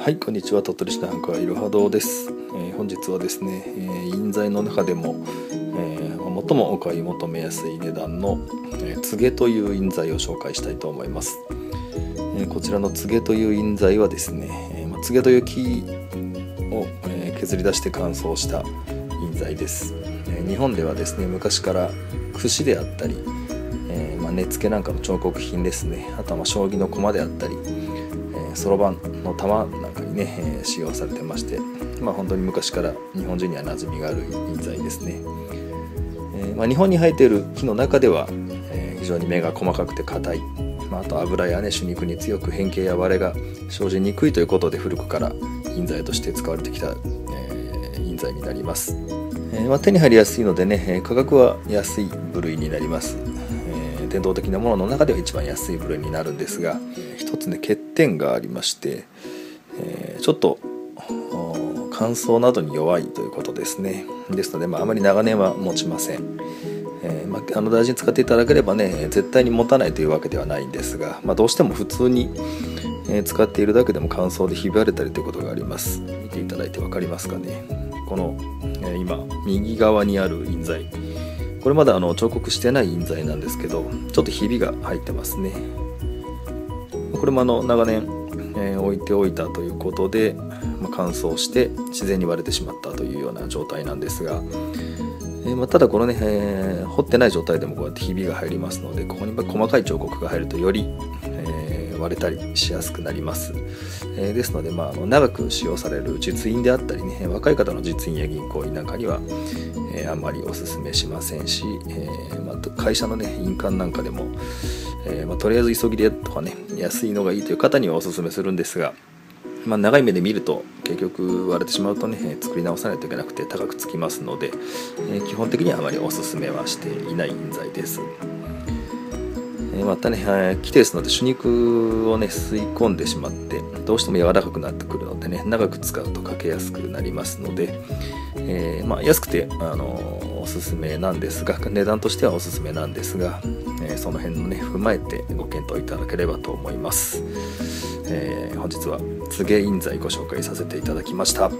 はいこんにちは。鳥取市のハンカーいろは堂です、えー本日はですね、えー印材の中でも、えー最もお買い求めやすい値段の、えー、つげという印材を紹介したいと思います、えーこちらのつげという印材はですね、えーまあつげという木を、えー削り出して乾燥した印材です、えー日本ではですね昔から櫛であったりえーまあ、根付けなんかの彫刻品ですねあとはまあ将棋の駒であったりそろばんの玉なんかにね、えー使用されてまして、まあ、本当に昔から日本人には馴染みがある印材ですね、えーまあ、日本に生えている木の中では、えー非常に目が細かくて硬い、まあ、あと油やね手肉に強く変形や割れが生じにくいということで古くから印材として使われてきた、え印材になります。えまあ、手に入りやすいのでね価格は安い部類になります、伝統的なものの中では一番安い部類になるんですが一つね欠点がありまして、えーちょっと乾燥などに弱いということですね。ですので、まあ、あまり長年は持ちません、えーまあ、あの大事に使っていただければね絶対に持たないというわけではないんですが、まあ、どうしても普通に使っているだけでも乾燥でひび割れたりということがあります。見ていただいて分かりますかね。この、え今右側にある印材。これまだあの彫刻してない印材なんですけどちょっとひびが入ってますね。これもあの長年、えー置いておいたということで、まあ乾燥して自然に割れてしまったというような状態なんですが、えーまあただこのね、えー彫ってない状態でもこうやってひびが入りますのでここに細かい彫刻が入るとより、えー割れたりしやすくなります、えーですので、まあ、あの長く使用される実印であったりね若い方の実印や銀行員なんかには、えーあんまりおすすめしませんし、えまあ、会社のね印鑑なんかでも、えまあ、とりあえず急ぎでとかね安いのがいいという方にはおすすめするんですが、まあ、長い目で見ると結局割れてしまうとね作り直さないといけなくて高くつきますので、えー基本的にはあまりおすすめはしていない印材です。えまたね、えー木ですので手肉をね吸い込んでしまってどうしても柔らかくなってくるのでね長く使うとかけやすくなりますので、えーまあ、安くて、あのーおすすめなんですが値段としてはおすすめなんですが、えその辺のね踏まえてご検討いただければと思います、え本日は柘植印材ご紹介させていただきました。